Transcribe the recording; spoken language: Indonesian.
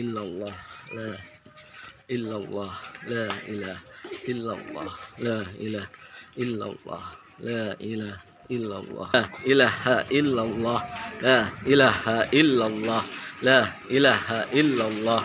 illallah la illallah la ilaha illallah la ilaha illallah la ilaha illallah la ilaha illallah la ilaha illallah la ilaha illallah.